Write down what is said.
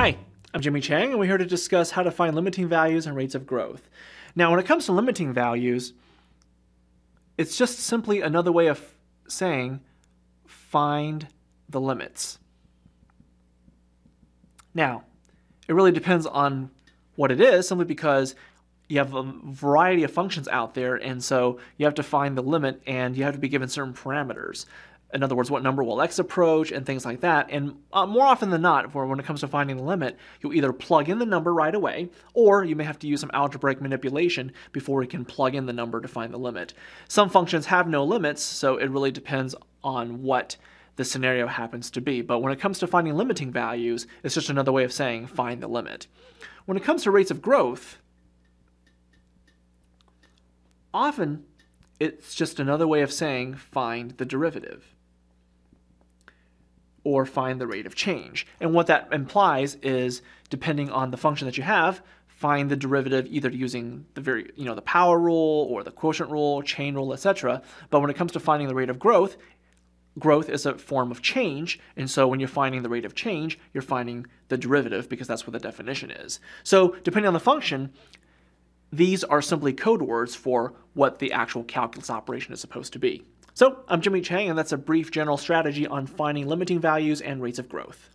Hi, I'm Jimmy Chang, and we're here to discuss how to find limiting values and rates of growth. Now, when it comes to limiting values, it's just simply another way of saying find the limits. Now, it really depends on what it is, simply because you have a variety of functions out there, and so you have to find the limit and you have to be given certain parameters. In other words, what number will x approach and things like that. And uh, more often than not, for when it comes to finding the limit, you'll either plug in the number right away, or you may have to use some algebraic manipulation before you can plug in the number to find the limit. Some functions have no limits, so it really depends on what the scenario happens to be. But when it comes to finding limiting values, it's just another way of saying find the limit. When it comes to rates of growth, often it's just another way of saying find the derivative or find the rate of change. And what that implies is depending on the function that you have, find the derivative either using the very, you know, the power rule or the quotient rule, chain rule, etc. But when it comes to finding the rate of growth, growth is a form of change, and so when you're finding the rate of change, you're finding the derivative because that's what the definition is. So depending on the function, these are simply code words for what the actual calculus operation is supposed to be. So I'm Jimmy Chang, and that's a brief general strategy on finding limiting values and rates of growth.